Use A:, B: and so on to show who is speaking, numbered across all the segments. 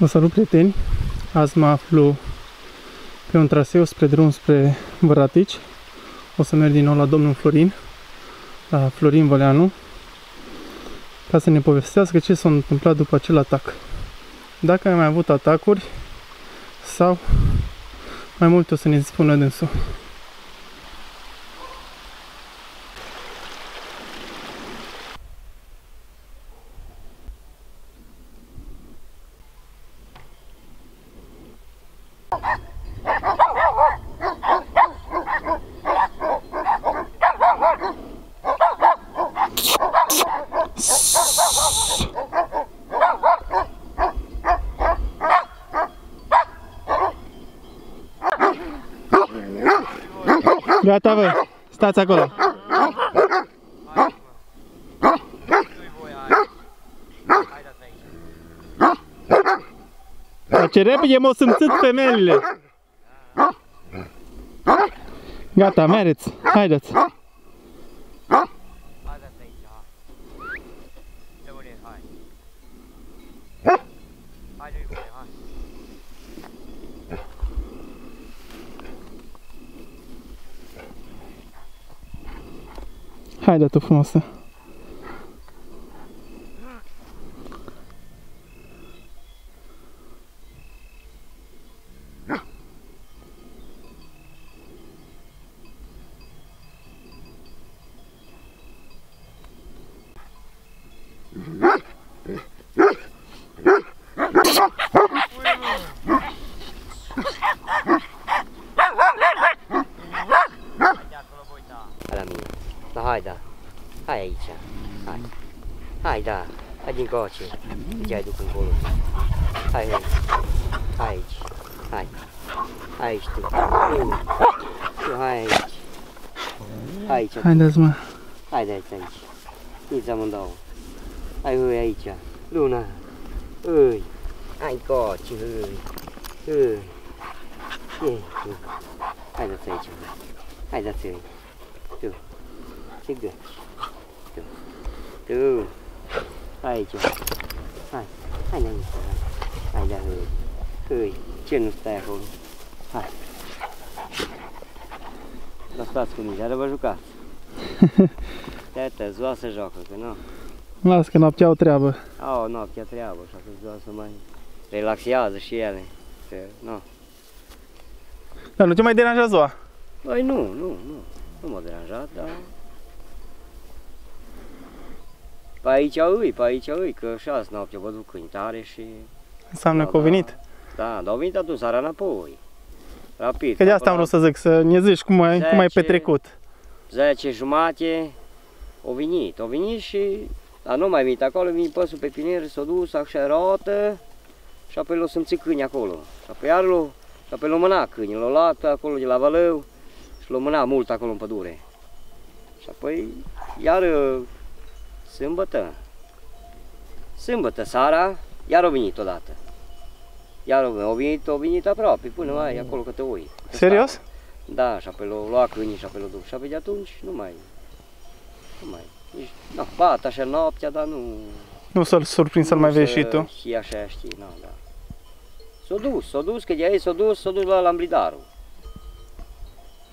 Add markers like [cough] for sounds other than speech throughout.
A: Vă salut prieteni! Azi mă aflu pe un traseu spre drum spre Văratici. O să merg din nou la domnul Florin, la Florin Văleanu, ca să ne povestească ce s-a întâmplat după acel atac. Dacă ai mai avut atacuri sau mai mult o să ne spună dânsul. Gata, bă. Stați acolo. Ce repede m-au simțit femelile. Gata, mereți. Haideți.
B: Haideți aici, ha. Rămâne, hai. Hai, nu-i voie, hai.
A: Haide tu frumoasă.
B: Haide acolo, voi, da.
C: Hai la mine. Da, hai, da. Hai aici. Hai. Hai, da. Hai din coace. Ce ai duc încolo. Hai, hai. Hai aici. Hai. Hai aici tu. Tu. Tu hai aici. Hai aici.
A: Haideți, mă.
C: Hai de aici, aici. Nici amândouă. Hai, hăi, aici. Luna. Hăi. Hai coace, hăi. Hăi. Ei, tu. Hai dați aici. Hai dați aici. Tu. Ce găci? Tu. Tu. Hai aici. Hai. Hai înainte. Hai. Hai, da, hăi. Hăi. Ce nu stai acolo? Hai. Lăsați cu mine, vă jucați. [laughs] Tete, ziua se joacă, că nu.
A: Las că noaptea au treabă.
C: Au noaptea treabă, așa că ziua să mai relaxează și ele. Că, nu.
A: Dar nu te mai deranjează ziua.
C: Băi, nu, nu, nu. Nu m-a deranjat, dar... Pe aici îi, pe aici îi, că și azi noaptea vă duc câini tare și...
A: Înseamnă
C: Da,
A: că au venit.
C: Da, dar au venit atunci seara înapoi. Rapid.
A: Că de asta am vrut să zic, să ne zici cum ai, cum ai
C: Zece.
A: petrecut.
C: 10 jumate au venit, au venit și dar nu mai venit acolo, vine păsul pe pinier, s-a dus, așa rotă și apoi l-au simțit câini acolo. Și apoi iar l-au, și apoi l-au mânat câini, l-au luat pe acolo de la Vălău și l-au mânat mult acolo în pădure. Și apoi iar uh, sâmbătă, sâmbătă seara, iar au venit odată. Iar au venit, au venit, au venit aproape, până mai acolo câte oi. Că
A: Serios?
C: stau. Da, și apoi l-au luat câinii și apoi l-au dus. Și apoi de atunci nu mai, nu mai, nici, nu, bat așa noaptea, dar nu...
A: Nu să-l surprind să-l
C: nu
A: mai vezi
C: să-
A: și tu.
C: Și așa știi, nu, da. S-a dus, s-a dus, că de aici s-a dus, s-a dus la Lambridarul.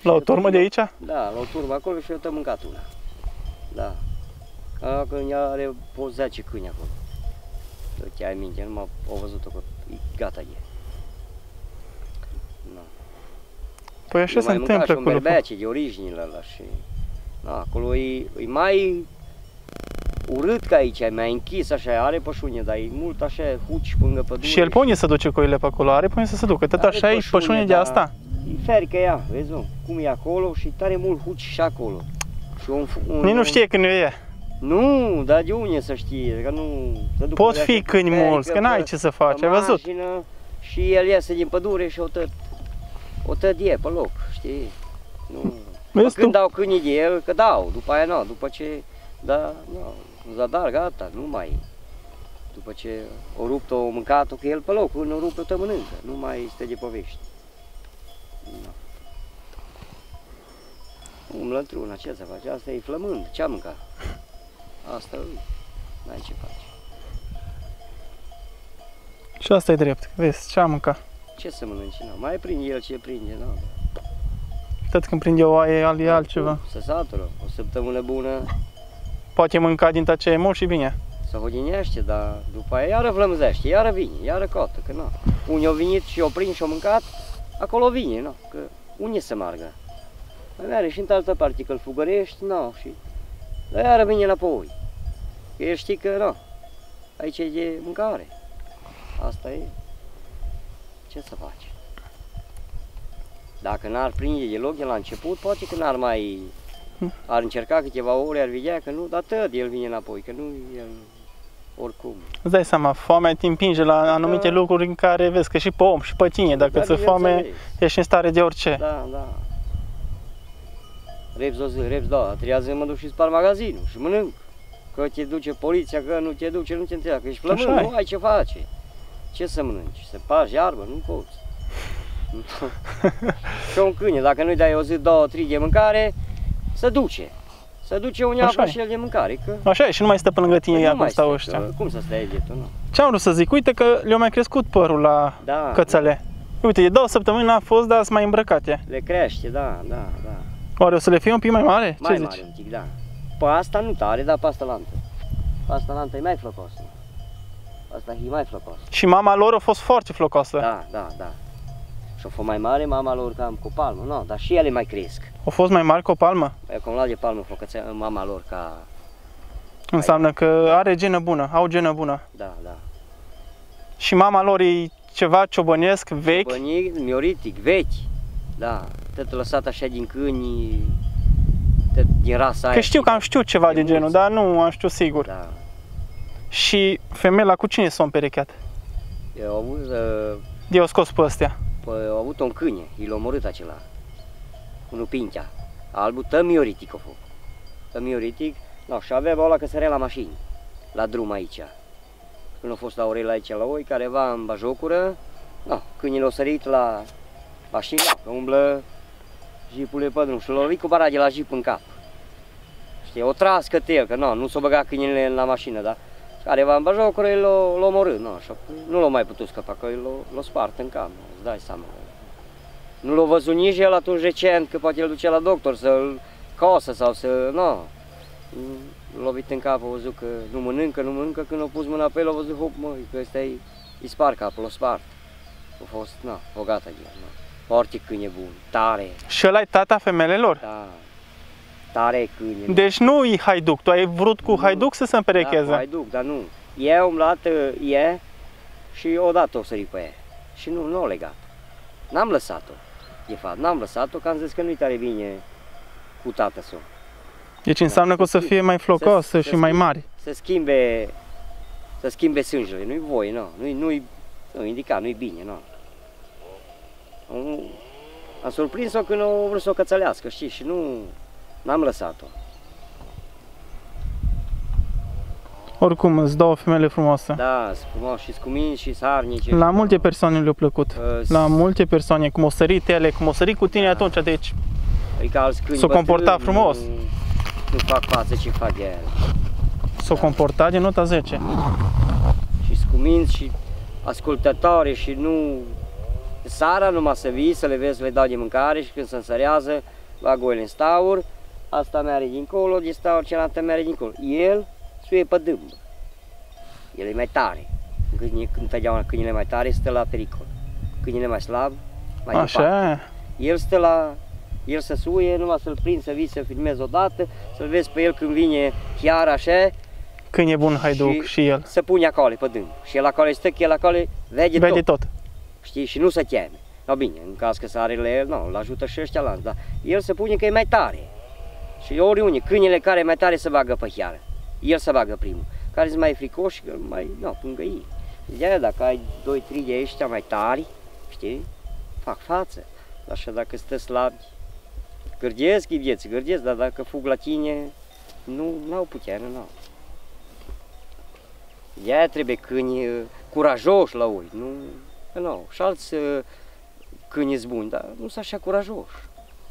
A: La o turmă de aici?
C: Da, la o turmă acolo și eu te-am mâncat una. Da. Ca că ea are o 10 câini acolo. Tu te ai minte, nu m-au văzut-o că e gata e. Da.
A: Păi așa
C: Eu
A: se
C: mai mâncat
A: întâmplă
C: și un
A: cu lucrul.
C: berbece de originile ăla și... Da, acolo e, e mai urât ca aici, e mai închis așa, are pășune, dar e mult așa, huci pângă pădure.
A: Și el pune să duce coile pe acolo, are pune să se ducă. Tot
C: Are
A: așa e
C: pășune,
A: pășune de
C: da.
A: asta.
C: E ferică ea, vezi nu? Cum e acolo și tare mult huci și acolo. Și un, un,
A: Nici nu știe când e.
C: Nu, dar de unde să știe, că nu... Se duc
A: Pot
C: pe
A: fi
C: așa
A: câini
C: ferică,
A: mulți, că n-ai
C: pe-
A: ce să faci,
C: pe
A: ai văzut.
C: mașină Și el iese din pădure și o tot, o tădie pe loc, știi? Nu.
A: Vezi
C: Când
A: tu?
C: dau câinii de el, că dau, după aia nu, după ce, da, nu, zadar, gata, nu mai, după ce o rupt-o, o mâncat-o, că el pe loc, când o rupt-o te mănâncă, nu mai stă de povești. Nu. Umblă într-una, ce să faci? Asta e flămând, ce-a mâncat? Asta e, n-ai ce faci.
A: Și asta e drept. Vezi, ce am mâncat.
C: Ce să mănânci? Nu. Mai prinde el ce prinde, nu.
A: Tot când prinde o oaie, al e altceva.
C: Să satură. O săptămână bună
A: Poate mânca din ce e mult și bine.
C: se hodinește, dar după aia iară flămzește, iară vine, iară cotă, că nu. Unii au venit și au prins și au mâncat, acolo vine, nu, că unde să meargă. Mai merge și în altă parte, că îl fugărești, nu, și dar iară vine înapoi. Că el știi că, nu, aici e de mâncare. Asta e. Ce să faci? Dacă n-ar prinde deloc de la început, poate că n-ar mai... Ar încerca câteva ore, ar vedea că nu, dar tot el vine înapoi, că nu el oricum.
A: Îți dai seama, foamea te împinge la anumite
C: Da.
A: lucruri în care vezi că și pe om și pe tine, dacă
C: Da,
A: ți-e foame,
C: bineînțeles.
A: ești în stare de orice.
C: Da, da. Repzi o zi, repzi două, a treia zi mă duc și spar magazinul și mănânc. Că te duce poliția, că nu te duce, nu te întreabă, că ești flămând,
A: Așa e.
C: nu ai ce face. Ce să mănânci? Să pași iarbă? Nu poți. [laughs] și un câine, dacă nu-i dai o zi, două, trei de mâncare, se duce. Se duce unde
A: Așa
C: a
A: e.
C: și el de mâncare, că
A: Așa e, și nu mai stă pe lângă tine
C: nu
A: ea cum
C: mai
A: stau
C: stă,
A: ăștia.
C: că Cum să stai de tu, nu?
A: Ce am vrut să zic? Uite că le-au mai crescut părul la
C: Da,
A: cățele. Uite, de două săptămâni n-a fost, dar sunt mai îmbrăcate.
C: le crește, da, da, da.
A: Oare o să le fie un pic mai mare?
C: Mai
A: Ce
C: mare
A: zici?
C: un pic, da. Pe asta nu tare, dar pe asta lantă. Pe asta lantă e mai flăcos. nu? Pe asta e mai flăcos.
A: Și mama lor a fost foarte flocoasă.
C: Da, da, da. Și o fost mai mare, mama lor cam cu palmă, nu, dar și ele mai cresc.
A: A fost mai mare cu o palmă.
C: E cum la de palmă flocățea mama lor ca,
A: Înseamnă că are genă bună, au genă bună.
C: da, da.
A: Și mama lor e ceva ciobănesc, vechi.
C: Bănic, mioritic, vechi. Da, tot lăsat așa din câini, tot din rasa aia.
A: Că știu că am știut ceva
C: E
A: de genul,
C: mulți.
A: dar nu am știut sigur.
C: Da.
A: Și femeia cu cine s-a împerecheat?
C: Eu au avut, uh,
A: De o scos pe astea.
C: Păi au avut un câine, i l-a omorât acela. Unul Pintea. Albul tămioritic a fost. Tămioritic, no, și avea ăla că sărea la mașini, la drum aici. Când a fost la orele aici la oi, careva în bajocură, no, câinele a sărit la mașină, că umblă jipule pe drum și l-a lovit cu bara de la jip în cap. Știi, o tras către el, că no, nu s-a băgat câinele la mașină, dar careva în bajocură el l-a, l-a omorât, no, și nu l-a mai putut scăpa, că l-a, l-a spart în cap, îți dai seama. Nu l-a văzut nici el atunci recent, că poate el duce la doctor să-l cosă sau să, nu. L-a lovit în cap, a văzut că nu mănâncă, nu mănâncă, când a pus mâna pe el, a văzut, hop, măi, că ăsta e, îi spar capul, l-a spart. A fost, na, o gata de el, na. Foarte câine bun, tare,
A: Și ăla e tata femelelor.
C: da, tare câine. na.
A: Deci nu e haiduc, tu ai vrut cu
C: Nu.
A: haiduc să se
C: Da,
A: împerecheze.
C: cu haiduc, dar nu. E umblat, e și odată o sări pe ea. Și nu, nu o legat. N-am lăsat-o. De fapt, n-am lăsat-o, că am zis că nu-i tare bine cu tată său.
A: Deci înseamnă că o să fie mai flocosă
C: Să-
A: și
C: să
A: mai
C: schimb-
A: mari.
C: Să schimbe, să schimbe sângele. Nu-i voie, nu. Nu-i, nu-i, nu indica, nu-i bine, nu. Am- Am surprins-o când o vrut să o cățălească, știi, și nu, n-am lăsat-o.
A: Oricum, îți două femele frumoase.
C: Da, sunt frumos și scumini și sarnice.
A: La
C: și-
A: multe persoane le-a plăcut.
C: Uh,
A: La multe persoane, cum o sărit ele, cum o sărit cu tine atunci, deci
C: Adică alți câini
A: S-o comporta
C: bătrâni
A: frumos.
C: Nu, nu fac față ce fac el.
A: s-o comporta de nota 10.
C: Și scuminți și ascultători și nu... Sara numai să vii, să le vezi, le dau de mâncare și când se însărează, bag oile în staur, asta merge dincolo, de staur, cealaltă merge dincolo. El suie pe dâmbă. El e mai tare. Când, întotdeauna câinele mai tare stă la pericol. Câinele mai slab, mai departe.
A: Așa e.
C: El stă la... El să suie, numai să-l prind, să vii, să filmezi odată, să-l vezi pe el când vine chiar așa,
A: Când e bun haiduc și,
C: Și-
A: el.
C: să pune acolo pe dâmb. Și el acolo stă, că el acolo vede,
A: Vede
C: tot,
A: tot.
C: Știi, și nu se teme. No, bine, în caz că sare la el, nu, îl ajută și ăștia lanți, dar el se pune că e mai tare. Și oriunde, câinele care e mai tare se bagă pe chiară. El se bagă primul. Care sunt mai fricoși, că mai, nu, pângăii. De aia dacă ai 2-3 de ăștia mai tari, știi, fac față. Așa dacă stă slabi, gârdiesc vieții, gârdiesc, dar dacă fug la tine, nu au putere, nu au. De aia trebuie câini uh, curajoși la oi, nu, nu, și alți uh, câini sunt buni, dar nu sunt așa curajoși.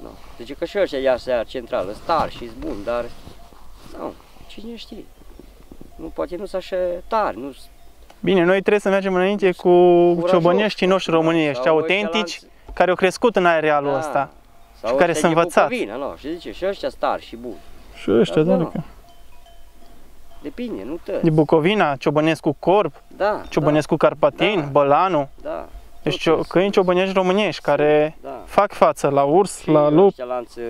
C: Nu. Zice că și ăștia de astea centrală, star și sunt buni, dar nu, cine știe. Nu, poate nu sunt așa tari, nu
A: Bine, noi trebuie să mergem înainte cu
C: Curajos.
A: ciobăneștii noștri româniești,
C: Sau
A: autentici,
C: ăștia
A: care au crescut în aerealul
C: Da.
A: ăsta.
C: Sau
A: și care
C: ăștia
A: sunt
C: de
A: învățați.
C: Bucovina, nu? Și zice, și ăștia stari și buni.
A: Și ăștia,
C: Da,
A: da,
C: da.
A: Da.
C: Depinde, nu tăți.
A: De Bucovina, Ciobănescu Corp,
C: Da,
A: Ciobănescu Carpatin,
C: Da.
A: Bălanu.
C: da, da.
A: Deci
C: Toți
A: cio-
C: sunt.
A: câini ciobănești românești care
C: Da.
A: fac față la urs,
C: Și
A: la lup.
C: ăștia lanț, uh,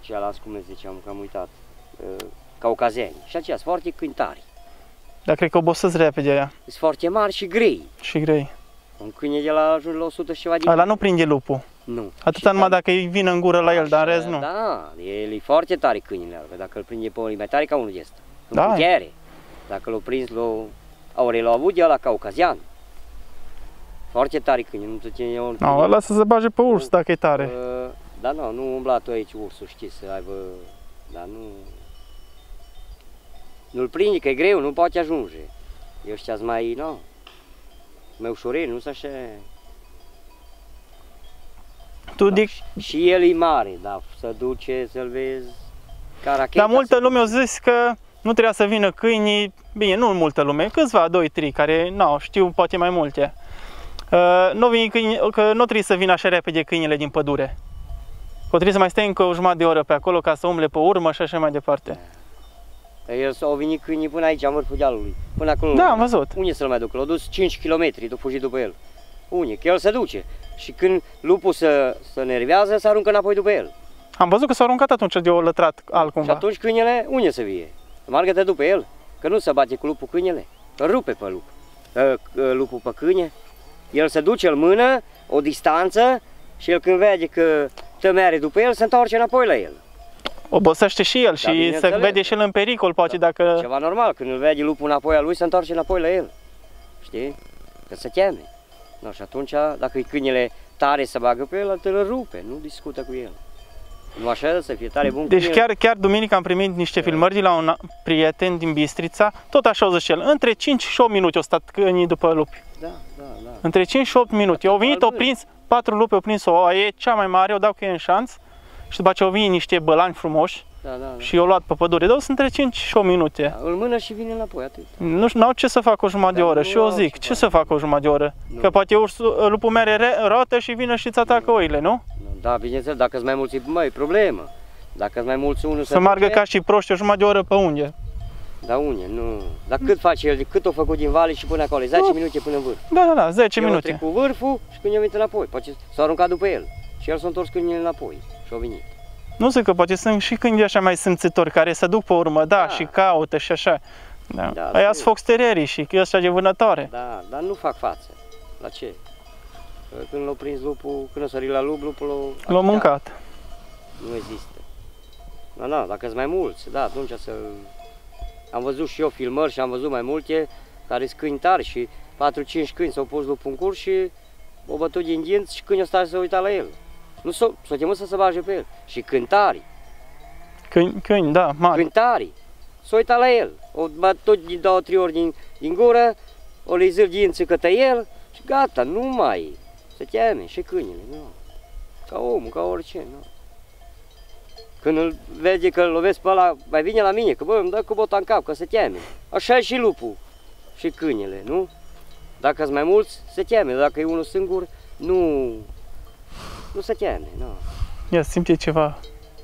C: cealalți, cum le ziceam, că am uitat, uh, caucazeni. Și aceia sunt foarte cântari.
A: Dar cred că obosesc repede aia
C: Sunt foarte mari și grei.
A: și grei.
C: Un câine de la ajung la 100 și ceva din
A: Ăla nu prinde lupul.
C: Nu.
A: Atâta
C: Și
A: numai
C: da-
A: dacă îi vine în gură la el, dar în rest nu.
C: Da, el e foarte tare câinile ăla, că dacă îl prinde pe unul, e mai tare ca unul de ăsta. În
A: Da.
C: putere. Dacă l-a prins la Aure l-a avut de la caucazian. Foarte tare câine, nu te ține un
A: No, ăla să se bage pe urs dacă e tare.
C: Uh, Da, nu, nu umbla tu aici ursul, știi, să aibă, dar nu... Nu-l prinde, că e greu, nu poate ajunge. Eu ăștia mai, nu, mai ușoreni, nu sunt așa...
A: Tu dic,
C: Și el e mare, dar să duce să-l vezi ca racheta.
A: dar multă
C: să-
A: lume au zis că nu trebuia să vină câinii, bine, nu multă lume, câțiva, doi, trei, care, nu, știu poate mai multe. Uh, nu, vin câini, că nu trebuie să vină așa repede câinile din pădure. Că trebuie să mai stai încă o jumătate de oră pe acolo ca să umble pe urmă și așa mai departe.
C: Că El s-au venit câinii până aici, în vârful dealului, până acolo.
A: Da, am văzut.
C: Unde să-l mai duc? L-au dus 5 km, de fugit după el. Unde? Că el se duce. Și când lupul se, se nervează, se aruncă înapoi după el.
A: Am văzut că s-au aruncat atunci de o lătrat
C: Și
A: altcumva.
C: atunci câinele, unde să vie? Să meargă de după el. Că nu se bate cu lupul câinele. Că rupe pe lup. Că, că lupul pe câine. El se duce, îl mână o distanță și el când vede că tămeare după el, se întoarce înapoi la el.
A: Obosește și el și se
C: Da, bineînțeles.
A: vede și el în pericol, poate dacă...
C: Ceva normal, când îl vede lupul înapoi a lui, se întoarce înapoi la el. Știi? Că se teme. No, și atunci, dacă e câinele tare să bagă pe el, atunci îl rupe, nu discută cu el. Nu așa, să fie tare bun
A: Deci
C: cu el.
A: chiar, chiar duminică am primit niște filmări de la un prieten din Bistrița, tot așa au zis el, între 5 și 8 minute au stat câinii după lupi.
C: Da, da, da.
A: Între 5 și 8 minute. Au venit, au
C: Albâni.
A: prins, patru lupi, au prins o oaie, cea mai mare, o dau cu ei în șanț și după aceea au venit niște bălani frumoși
C: Da, da, da.
A: și i-au luat pe pădure. Dar sunt între 5 și 8 minute.
C: Da, îl mână și vine înapoi, atât.
A: Nu știu, n-au ce să facă o jumătate de
C: Da,
A: oră
C: nu
A: și eu
C: au
A: zic,
C: ce
A: ce
C: fac.
A: să facă o jumătate de oră?
C: Nu.
A: Că poate ursul, lupul mere re- roată și vine și îți atacă oile, nu?
C: Da, bineînțeles, dacă sunt mai mulți, mai problemă. Dacă sunt mai mulți, unul
A: Să meargă
C: duce,
A: ca și proști o jumătate de oră pe unde.
C: Da, unde, nu. Dar cât face el, cât o făcut din vale și până acolo? 10
A: Nu.
C: minute până în vârf.
A: Da, da, da, 10
C: El a
A: minute.
C: trecut vârful și când i-a venit înapoi. Poate s-a aruncat după el. Și el s-a întors câinele înapoi și a venit.
A: Nu zic că poate sunt și câini de așa mai simțitori care se duc pe urmă, da,
C: Da.
A: și caută și așa. Da.
C: Da,
A: Aia
C: sunt.
A: sunt fox terrierii și ăștia de vânătoare.
C: Da, dar nu fac față. La ce? Că Când l-a prins lupul, când a sărit la lup, lupul l-a...
A: L-au mâncat.
C: Nu există. Da, da, dacă sunt mai mulți, da, atunci să... Am văzut și eu filmări și am văzut mai multe care sunt câini tari și 4-5 câini s-au pus lupul în curs și o bătut din dinți și câinii ăsta să uita la el. Nu s-o, s-o chemut să se bage pe el. Și cântari,
A: Câini, câini, da, mari.
C: cântari, s-o uita la el. O bătut din două, trei ori din, din gură, o lezit dinții către el și gata, nu mai se teme și câinile, nu. Ca omul, ca orice, nu. Când îl vede că îl lovesc pe ăla, mai vine la mine, că bă, îmi dă cu bota în cap, că se teme. Așa e și lupul și câinele, nu? Dacă sunt mai mulți, se teme, dacă e unul singur, nu, nu se teme, nu.
A: Ia simte ceva.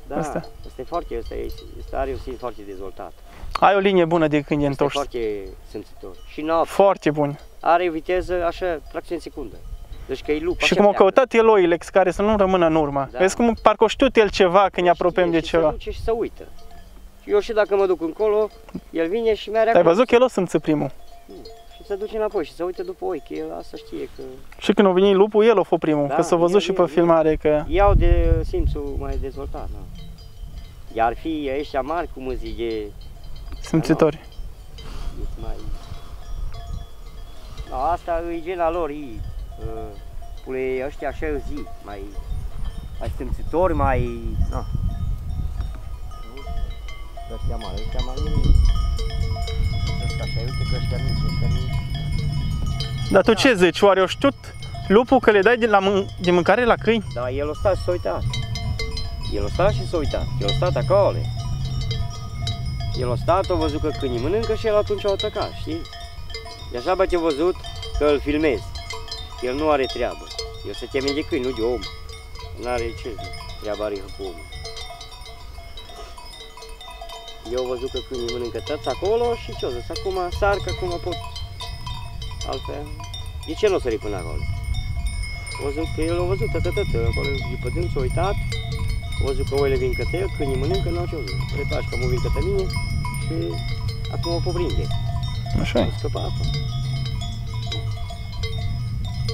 C: Da,
A: Asta.
C: asta, asta e foarte, asta e, este, are un simț foarte dezvoltat.
A: Ai o linie bună de câini
C: Este
A: întorși.
C: foarte simțitor. Și noapte
A: Foarte bun.
C: are viteză așa, fracțiuni de secundă. Deci că e lup.
A: Și
C: așa
A: cum au
C: pleacă.
A: căutat el oile care să nu rămână în urmă.
C: Da.
A: Vezi cum parcă o știut el ceva când ne apropiem
C: Știe
A: de
C: și
A: ceva.
C: Se duce și se uită. Și eu și dacă mă duc încolo, el vine și mi-are
A: Ai
C: acolo.
A: văzut că el o simți primul.
C: Și se duce înapoi și se uită după ochi, că el asta știe că
A: Și când a venit lupul, el o fost primul.
C: Da,
A: că s-a văzut
C: el,
A: și
C: el,
A: pe
C: el.
A: filmare că...
C: iau de simțul mai dezvoltat. Da. Iar fi ăștia mari, cum îți zice,
A: Simțitori.
C: Ești mai... Da, asta e gena lor, ei, uh, pule ăștia așa zi, mai, mai simțitori, mai... Na. Nu? Ăștia mari, ăștia mari nu Ăștia așa, uite că ăștia mici, ăștia mici.
A: Dar tu ce zici? Oare o știut lupul că le dai de, la mân- de mâncare la câini?
C: Da, el a stat și s-a uitat. El a stat și s-a uitat. El a stat acolo. El a stat, a văzut că câinii mănâncă și el atunci a atacat, știi? De așa bă te văzut că îl filmezi. El nu are treabă. El se teme de câini, nu de om. Nu are ce treaba are cu omul. Eu am văzut că câinii mănâncă tăți acolo și ce-o zis, acum sar că acum pot altfel. De ce nu o sări până acolo? A văzut că el a văzut tătă, tătă, acolo de pe dâns, s-a uitat, a văzut că oile vin către el, câinii mănâncă, nu ce-o zis. Repași că mă vin către mine și acum o poprinde.
A: Așa
C: A
A: e.
C: scăpat.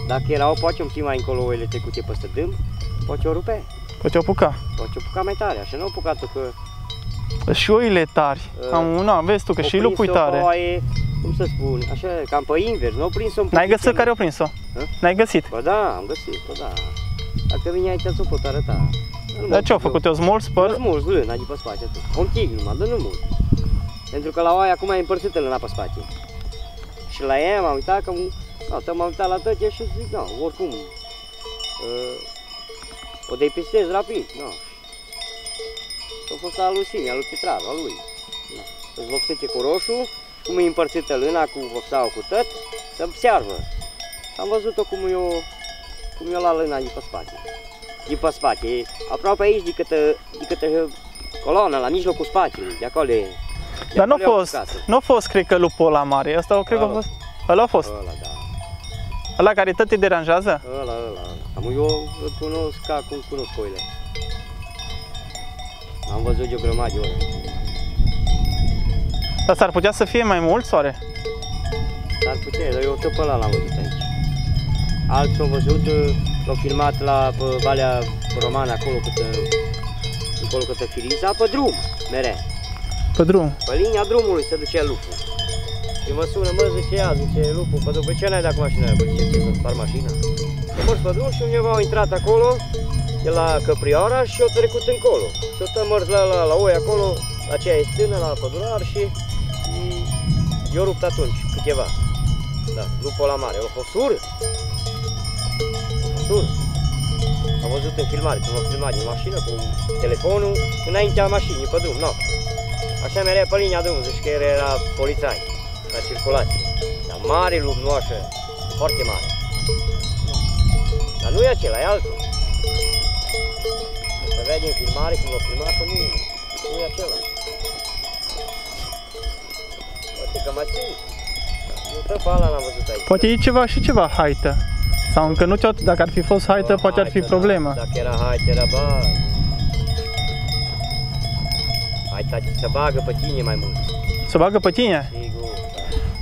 C: Dacă erau, poate un pic mai încolo oile trecute peste dâm, poate o rupe,
A: Poate o apuca.
C: poate o puca mai tare, așa nu o pucat că
A: Și oile tari.
C: Uh,
A: Am una, vezi tu că
C: o
A: și lupul e
C: prins-o
A: tare.
C: pe oaie, cum să spun, așa, cam pe invers, nu o prins-o un
A: N-ai
C: pic
A: găsit
C: în-
A: care o prins-o?
C: Hă?
A: N-ai găsit.
C: Bă da, am găsit, bă da. Dacă vine aici, ți-o pot arăta. Nu
A: Dar
C: mă
A: ce au
C: duc
A: făcut?
C: eu.
A: Eu smuls
C: Păr?
A: păr?
C: mult, lâna de pe spate, atât. Un tig numai, dar nu mult. Pentru că la oaia acum e împărțită lâna pe spate. Și la ea m-am uitat că, no, tot m-am uitat la tăcie și zic, no, oricum, uh, o depistez rapid, no. A fost a lui Simi, a lui Petrar, a lui. No. Îți vopsește cu roșu, cum e împărțită lâna cu vopsau cu tăt, să searvă. Am văzut-o cum eu, cum eu la lâna de pe spate. De pe spate, e aproape aici de câte, de câte coloana, la mijlocul spatelui, de acolo e. de
A: Dar nu a
C: acolo e
A: fost,
C: apucată.
A: nu a fost, cred că lupul ăla mare. Ăsta, cred că a
C: Ăla.
A: fost. Ăla a fost.
C: Ăla, da.
A: Ăla care tot te deranjează?
C: Ăla, ăla, ăla. Am eu îl cunosc ca cum cunosc oile. Am văzut de o grămadă de ori.
A: Dar s-ar putea să fie mai mult, soare?
C: Dar putea, dar eu tot pe ăla l-am văzut aici. Alții au văzut, uh, l-au filmat la pe Valea Romană, acolo câtă, acolo câtă firiza, pe drum, mereu.
A: Pe drum.
C: Pe linia drumului se ducea lupul. Și mă sună, mă, zice ea, zice lupul, pe după ce n-ai dat cu mașina aia? Bă, ce, ce, să spar mașina? Am mers pe drum și undeva au intrat acolo, de la Căprioara și au trecut încolo. Și au tot mers la, la, la oi acolo, la aceea stână, la pădurar și i- i-au rupt atunci câteva. Da, lupul la mare, o fost sură. O fost sură. Am văzut în filmare, cum au filmat din mașină cu telefonul înaintea mașinii pe drum, noapte. Așa merea pe linia drumului, zici că el era polițai la circulație. Dar mare lup, nu așa, foarte mare. Dar nu e acela, e altul. Se vede în filmare cum l-a filmat, că nu, nu e acela. Poate că mai sunt. Eu tot pe ăla l-am văzut aici.
A: Poate e ceva și ceva haită. Sau încă nu, ți-o- dacă ar fi fost haită,
C: Bă,
A: poate ar fi
C: haită,
A: problemă.
C: Da. Dacă era haită, era ba... Haita să bagă pe tine mai mult.
A: Să bagă pe tine.
C: Sigur.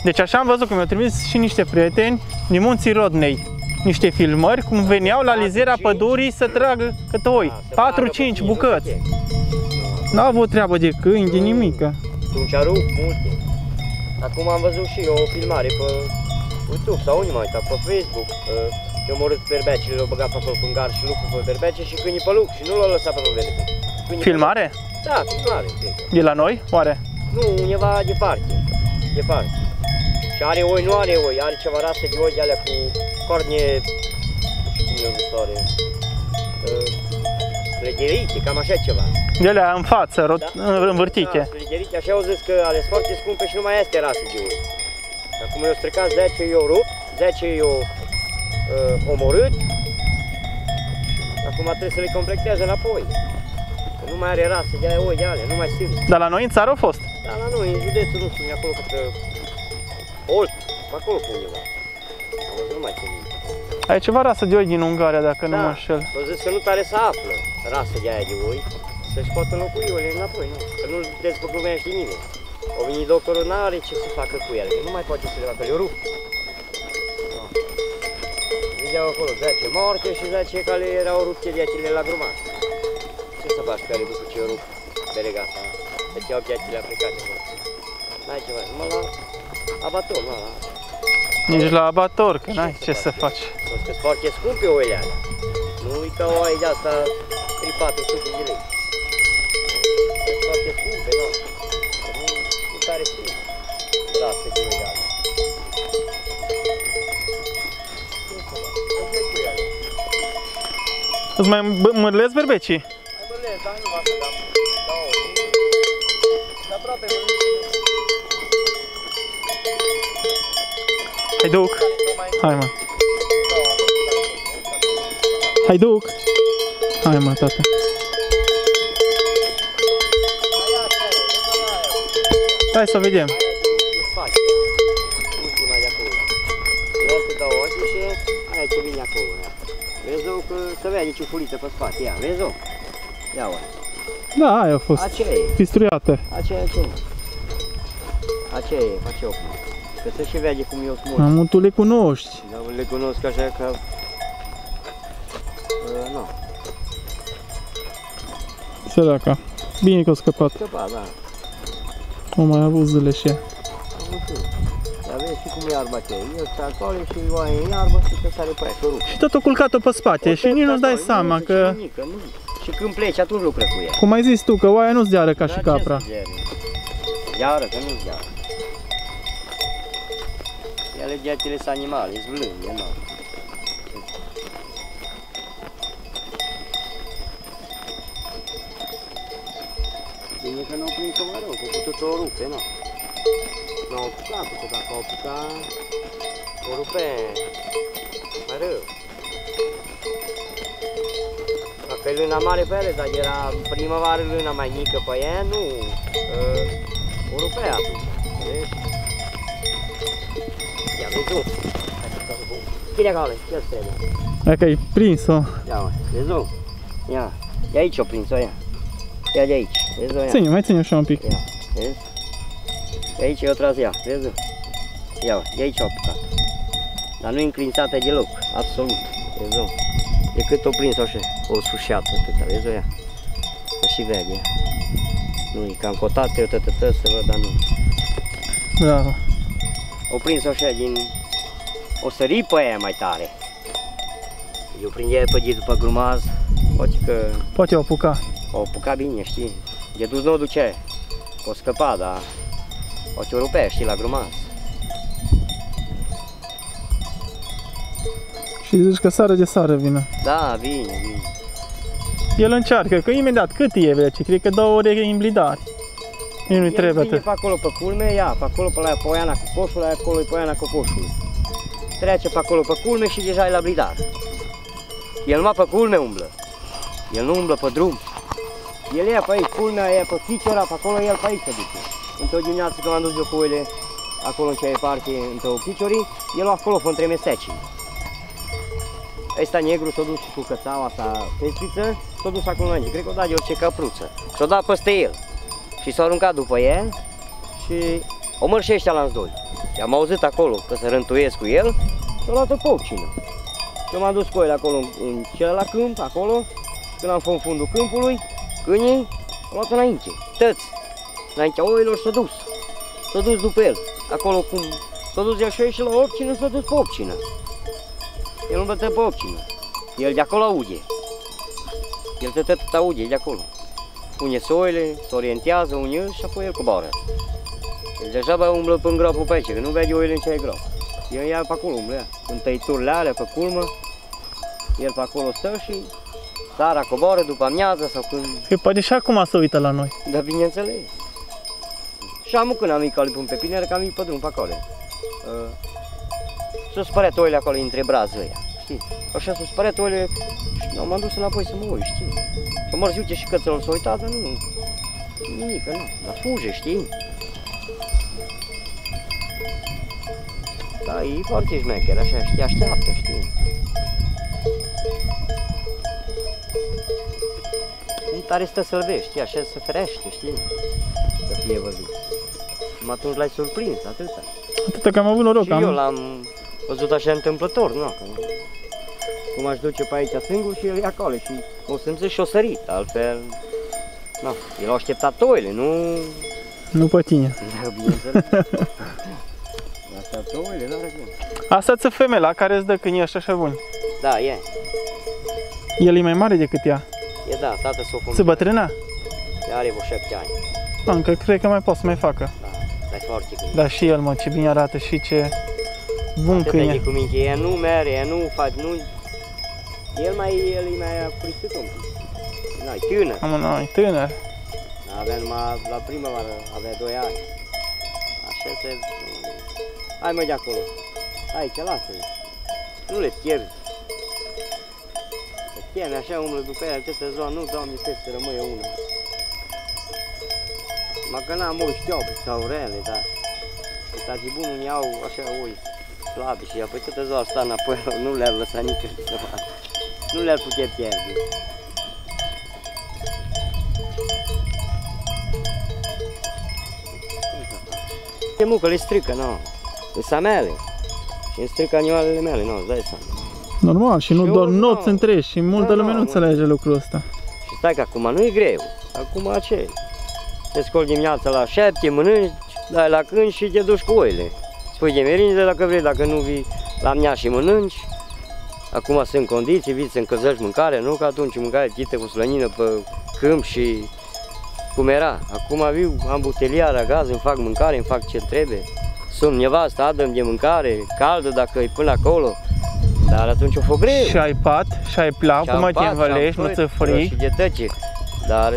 A: Deci așa am văzut că mi-au trimis și niște prieteni din munții Rodnei. Niște filmări cum veneau la liziera
C: 4-5.
A: pădurii să tragă câte oi.
C: Da, să bagă pe
A: 4-5
C: tine, nu
A: bucăți.
C: știu ce.
A: N-au avut treabă de câini, de nimică.
C: Atunci a rupt multe. Acum am văzut și eu o filmare pe YouTube sau unde m-am uitat, pe Facebook. uh, Eu am urât berbecile, l-au băgat pe acolo cu gar și lupul pe berbece și câinii pe lup și nu l-au lăsat pe berbece. Câinii pe
A: Filmare?
C: lup. Da, filmare, cred că.
A: De la noi? Oare?
C: Nu, undeva departe. Departe. Și are oi, nu are oi, are ceva rasă de oi de alea cu corne, nu știu cum eu zis, are, uh, legherite, cam așa ceva.
A: De alea în față, rot, învârtite.
C: Da, legherite, așa au zis că ale sunt foarte scumpe și nu mai este rasă de oi. Și Acum eu stricat 10 eu rup, 10 eu uh, omorât, acum trebuie să le completeze înapoi. Că nu mai are rasă de oi de alea, nu mai sunt.
A: Dar la noi în țară au fost.
C: Da, la noi, în județul, nu știu, e acolo câte... Olt, pe acolo pe undeva. Am văzut, nu mai țin minte.
A: Ai ceva rasă de oi din Ungaria, dacă nu
C: Da.
A: mă înșel.
C: Au zis că nu tare să află rasă de aia de oi, să-și poată înlocui oile înapoi, nu? Că nu dezbăglumește nimeni. O venit doctorul, n-are ce să facă cu ele, că nu mai poate să le facă, le rup. Da. Vedeau acolo 10 morte și 10 care erau rupte de acele la grumaș. Ce să faci care după ce o rup beregata? Deci au viațele aplicate acolo. N-ai ceva, numai la abator, nu, la...
A: Nici la abator, că n-ai
C: Ce
A: ce
C: să
A: să
C: faci?
A: faci.
C: Sunt că sunt foarte scumpe oile alea. Nu e ca o aie de asta 3-400 de lei. Sunt foarte scumpe, nu? Că Nu, nu tare scumpe. Lasă de oile alea. Ce să fac? Asta e cu ele.
A: Îți mai bă- mărlesc berbecii? Hai duc. Hai mă. Hai duc. Hai mă, tata. Hai să vedem.
C: În spate. Ultima de acolo. Vezi două ochi și aia ce vine acolo. ia. Vezi o că se vede ciufuliță pe spate. Ia, vezi o? Ia o.
A: Da, aia a fost
C: Aceea e.
A: fistruiată.
C: Aceea e. Aceea e. Aceea e. Face o. Că se și vede cum eu smulg.
A: Am tu le cunoști.
C: Dar le cunosc așa că... Uh, nu.
A: Săraca. Bine că a scăpat.
C: Scăpa, da.
A: O mai avut zile și ea.
C: Am văzut. Dar vezi și cum e iarba aceea. Eu sunt acolo și oaie în iarbă și că sare pe aia și o rup.
A: Și tot o culcat-o pe spate și nici nu-ți dai seama că...
C: Nimic, că nu. Și când pleci, atunci lucră cu ea.
A: Cum ai zis tu, că oaia nu-ți deară ca și
C: Dar ce
A: capra.
C: să ziare? Ziară, că nu ziară. Ele dietele sunt animale, sunt blânde, nu. Bine că n-au prins-o mai rău, că putut o rupe, nu. Nu au apucat, că dacă au apucat, o rupe mai rău. Dacă e luna mare pe ele, dar era primăvară luna mai mică pe ea, nu, uh, o rupea atunci, vezi? Ia, vezi tu? Hai să fac bun. Bine acolo, ce-ți trebuie?
A: Dacă ai prins-o,
C: Ia, mă, vezi tu? Ia, de aici o prins-o, ia. Ia de aici, vezi o ia.
A: ține, mai ține așa un pic.
C: Ia, vezi? De aici eu tras ea, vezi? Ia, mă, de aici o apucat. Dar nu e înclințată deloc, absolut, vezi? mă? Decât o prins așa, o sușeată atâta, vezi ea? Că și vede. Nu e cam cotată, eu tătătă să văd, dar nu.
A: Bravo.
C: O prins așa din... O sări pe aia mai tare. Eu prindea pe zi după grumaz, poate că
A: Poate o apuca.
C: o apuca bine, știi? De dus nu o duce. O scăpa, dar poate o rupea, știi, la grumaz.
A: Și zici că sară de sară vine.
C: Da, bine, bine.
A: El încearcă, că imediat cât e vece, cred că două ore imblidari. Nici nu-i
C: El
A: trebuie
C: vine
A: atât.
C: pe acolo pe culme, ia, pe acolo pe la Poiana Cocoșului, acolo e Poiana Cocoșului. Trece pe acolo pe culme și deja e la blidar. El numai pe culme umblă. El nu umblă pe drum. El ia pe aici, culmea e pe Chicera, pe acolo el pe aici se duce. Într-o dimineață când m-am dus eu cu oile, acolo în ce e parche, într-o Chiciorii, el acolo pe între mesecii. Ăsta negru s-a dus cu cățaua asta pestriță, s-a dus acolo înainte. Cred că o dat de orice căpruță. Și-o dat peste el și s-a aruncat după el și o mărșește la doi. Și am auzit acolo că se rântuiesc cu el și a luat-o popcină. Și eu m-am dus cu el acolo în, în celălalt câmp, acolo, și când am fost în fundul câmpului, câinii au luat înainte, tăți, înaintea oilor s-a dus. S-a dus după el, acolo cum s-a dus el și și la opcină, s-a dus pe opcină. El nu bătă pe opcină, el de acolo aude. El de tot aude de acolo pune soile, se orientează un el și apoi el coboară. El deja umblă pe gropul pe aici, că nu vede oile în ce e grop. El ia pe acolo umblă, ia. în tăiturile alea pe culmă, el pe acolo stă și sara coboară după amiază sau când...
A: Că poate și acum să uită la noi.
C: Da, bineînțeles. Și am când am icat pe pinere, că am icat pe drum pe acolo. Uh, s-au spărat oile acolo între brază ăia, știi? Așa s-au spărat oile și m-am dus înapoi să mă uit, știi? Și mă uite și cățelul s-a uitat, dar nu, nimic, nu, dar fuge, știi? Da, e foarte șmecher, așa, știi, așteaptă, știi? Nu tare stă să-l vezi, știi, așa se ferește, știi? Să fie văzut. Și atunci l-ai surprins, atâta.
A: Atâta că am avut noroc.
C: Și eu
A: Am...
C: l-am văzut așa întâmplător, nu? Că cum aș duce pe aici singur și el e acolo și o simțit și o sărit, altfel... Nu, el a așteptat oile, nu...
A: Nu pe tine.
C: Da, bineînțeles. [laughs] Așteptat oile, nu are cum.
A: Asta ți femeia care îți dă când ești așa bun.
C: Da, e.
A: El e mai mare decât ea.
C: E da, tată s-o
A: Se bătrâna?
C: Are vreo șapte ani.
A: Da, încă cred că mai poate să mai facă.
C: Da, dar e foarte bine.
A: Dar și el, mă, ce bine arată și ce bun
C: Atâta
A: câine.
C: e cu minte, ea nu mere, ea nu face, nu... El mai, el e mai apuristit un pic. Da, e tânăr.
A: Am un tânăr.
C: Avea numai, la primăvară avea 2 ani. Așa se... Hai mă de acolo. Aici, lasă-le. Nu le pierzi. Te cheme așa, umblă după ea, atâta ziua, nu, doamne, trebuie să rămâie una. Mă că n-am oi știoape sau rele, dar tati bunul îmi iau așa oi slabe și apoi toată ziua sta înapoi, nu le-ar lăsa nicăieri să vadă. Nu le-ar putea pierde. E mucă, le strică, nu. Sunt mele. Și îmi strică animalele mele, nu, îți dai seama.
A: Normal, și nu
C: Și
A: doar
C: eu,
A: nopți
C: da.
A: întregi și multă
C: Da,
A: lume
C: da,
A: nu
C: nu.
A: înțelege lucrul ăsta.
C: Și stai că acum nu e greu. Acum ce? Te scoli dimineața la 7, mănânci, dai la când și te duci cu oile. Spui de merinde dacă vrei, dacă nu vii la mea și mănânci. Acum sunt condiții, vii să încălzești mâncare, nu că atunci mâncare tită cu slănină pe câmp și cum era. Acum viu, am buteliara, gaz, îmi fac mâncare, îmi fac ce trebuie. Sunt nevasta, adăm de mâncare, caldă dacă e până acolo. Dar atunci o fă greu.
A: Și ai pat, și ai plau,
C: Și-am
A: până te
C: pat,
A: învălești,
C: și-am
A: nu ți
C: păr,
A: frig.
C: Și de tăce. Dar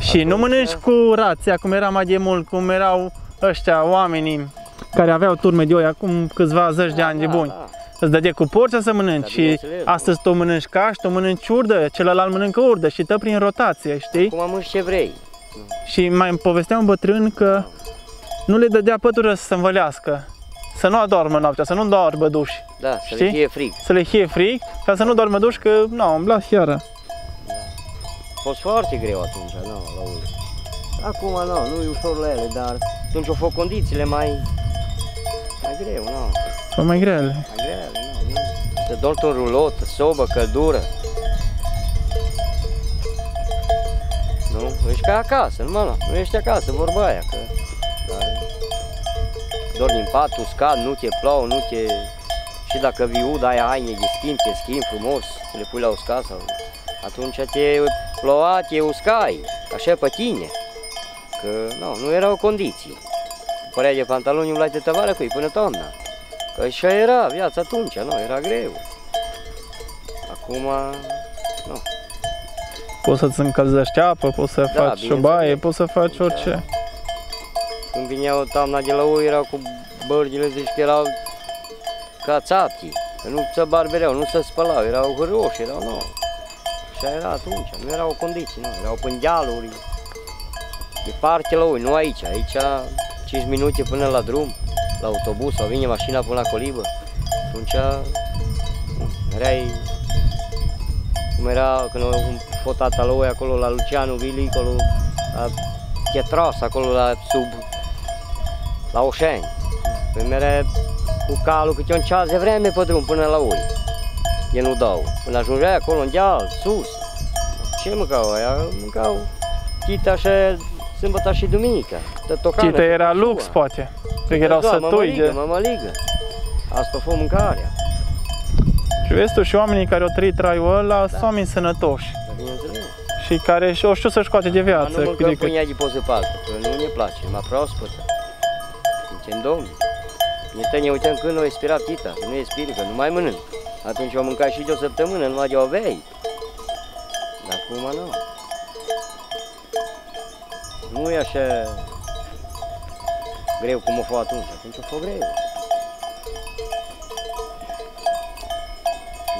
A: Și nu
C: atunci,
A: mănânci
C: da.
A: cu rația, cum era mai de mult, cum erau ăștia oamenii care aveau turme de oi acum câțiva zeci de ani de buni.
C: Da,
A: Îți dădea cu porția să mănânci
C: Da,
A: și
C: bineînțeles,
A: astăzi tu mănânci caș, tu mănânci urdă, celălalt mănâncă urdă și tă prin rotație, știi?
C: Acum mânci ce vrei.
A: Și mai îmi povestea un bătrân că nu le dădea pătură să se învălească, să nu adormă noaptea, să nu doarbă duși,
C: Da, să
A: Știi?
C: le fie frig.
A: să le hie frig, ca să nu doarmă duși, că nu, umbla seara.
C: A fost foarte greu atunci, nu, la ui. Acum nu, nu e ușor la ele, dar atunci au fost condițiile mai, mai greu, nu,
A: Sau mai grele.
C: mai grele, nu, nu. Să dormi un rulot, sobă, căldură. Nu, ești ca acasă, nu, mă, nu ești acasă, vorba aia, că dar, dormi în pat, uscat, nu te plouă, nu te... Și dacă vii ud, ai haine de schimb, te schimbi frumos, să le pui la uscat sau... Atunci te ploua, te uscai, așa pe tine. Că nu, nu erau condiții. Părea de pantaloni umblai de tăvară cu ei până toamna. Că așa era viața atunci, nu, era greu. Acum,
A: Poți să-ți încălzești apă, poți să
C: Da,
A: faci o
C: bineînțeles.
A: baie, poți să faci
C: Da.
A: orice.
C: când vineau toamna de la oi, erau cu bărgile, zici că erau ca țaptii. Că nu se barbereau, nu se spălau, erau hâroși, erau nou. Așa era atunci, nu erau condiții, nu, erau până dealuri. Departe la oi, nu aici, aici 5 minute până la drum, la autobuz sau vine mașina până la colibă. Atunci nu, erai cum era când am fost tata lui acolo la Lucianu Vili, acolo la Chetros, acolo la sub la Oșeni. Păi mere cu calul câte un ceas de vreme pe drum până la ui. E nu dau. Până ajungeai acolo în deal, sus. Ce mâncau aia? Mâncau chita așa sâmbătă și duminica. Tătocană,
A: Chita era
C: tătoșua.
A: lux, poate. Cred că erau
C: Da,
A: sătui
C: mămăligă,
A: de...
C: mămăligă. Asta a fost mâncarea.
A: Și vezi tu, și oamenii care au trăit traiul ăla sunt oameni sănătoși
C: Dar bineînțeles.
A: și care și o știu să-și scoate de
C: Dar
A: viață.
C: nu
A: cât
C: mâncăm
A: de cât.
C: pâinea de poză pe altă, că nu ne place, mai proaspătă. Suntem domni. Ne tă ne uităm când o expirat tita, că nu expiră, că nu mai mănânc. Atunci o mâncat și de o săptămână, numai de o aveai. Dar acum nu. Nu e așa greu cum o fost atunci, atunci o fost greu.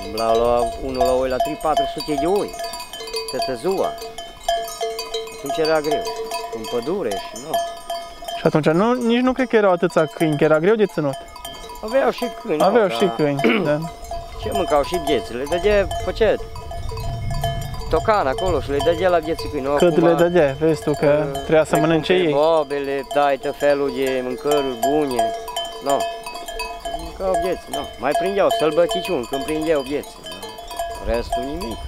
C: Umblau la unul la oi la 3-400 de oi, toată ziua. Atunci era greu. În pădure și nu.
A: Și atunci nu, nici nu cred că erau atâția câini, că era greu de ținut.
C: Aveau și câini.
A: Aveau
C: nu,
A: și
C: dar
A: câini. [clears throat] da.
C: Ce mâncau și vieți? Le dădea, făcea tocan acolo și le dădea la vieții câini. nu
A: Cât
C: acum,
A: le dădea, vezi tu că
C: uh,
A: trebuia să
C: le
A: mănânce
C: cumperi
A: ei.
C: Bobele, dai tot felul de mâncăruri bune. Nu. Mâncau vieți, nu. Mai prindeau sălbăticiuni când prindeau vieți. Nu. Restul nimic.